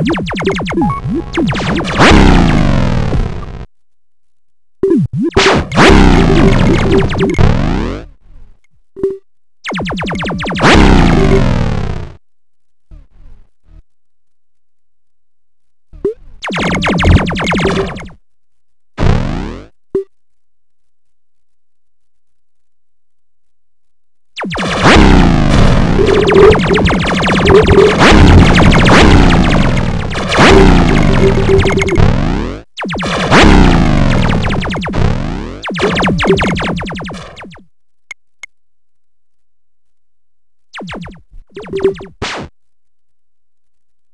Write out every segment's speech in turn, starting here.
you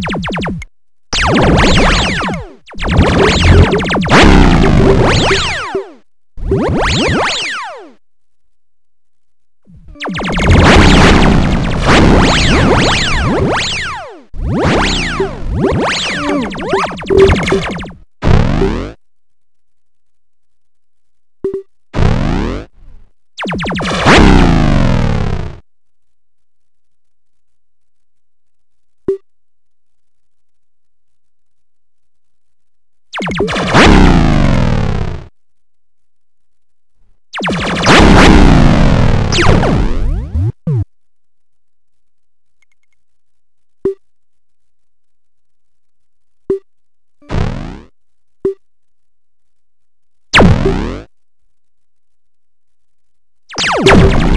you you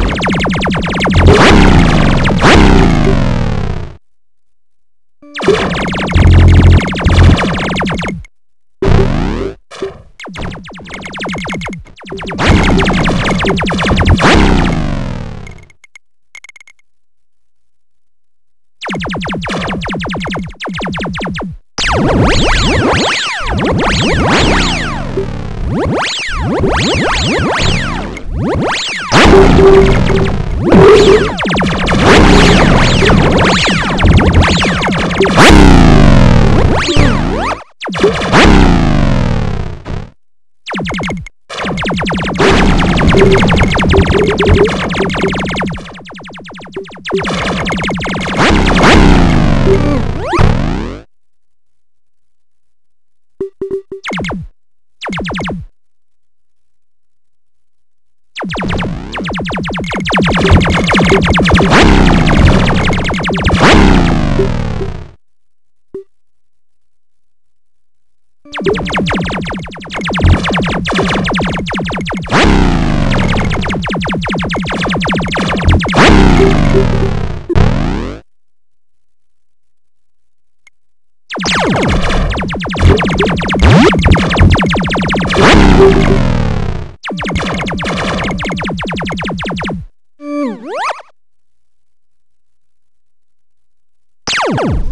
you you.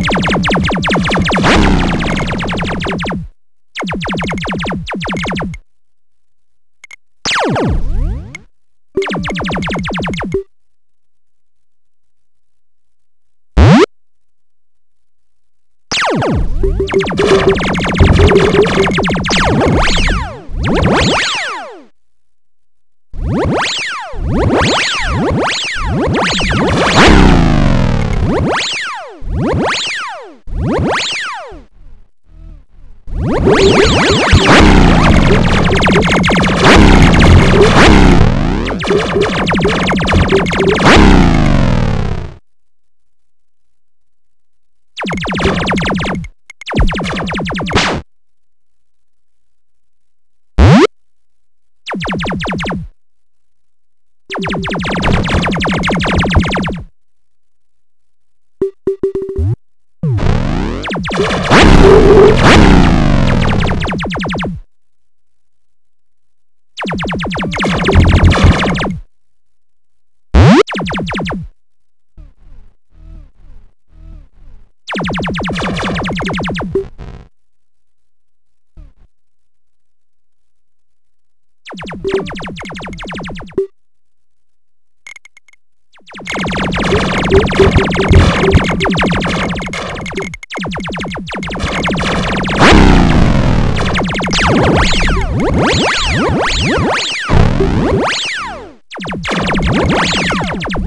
What?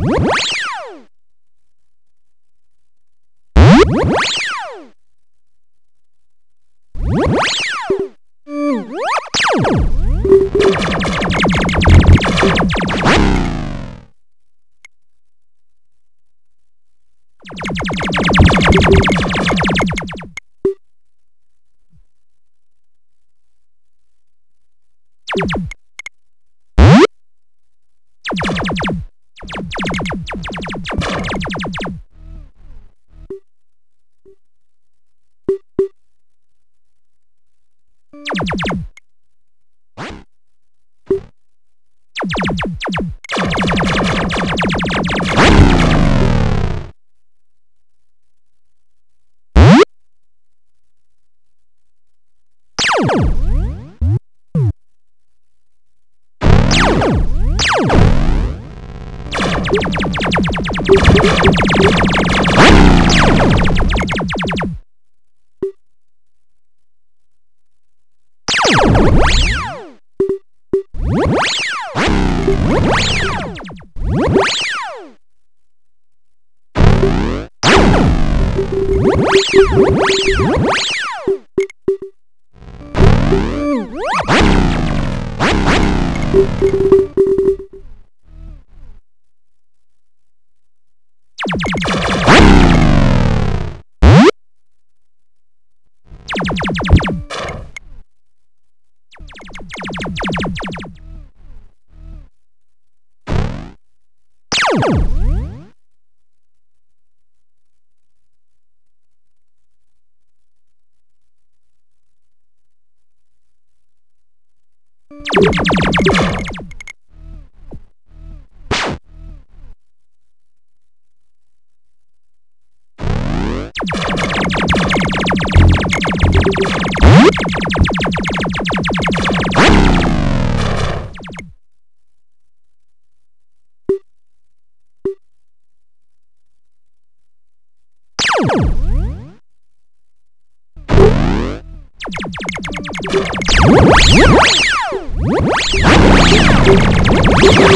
What? you you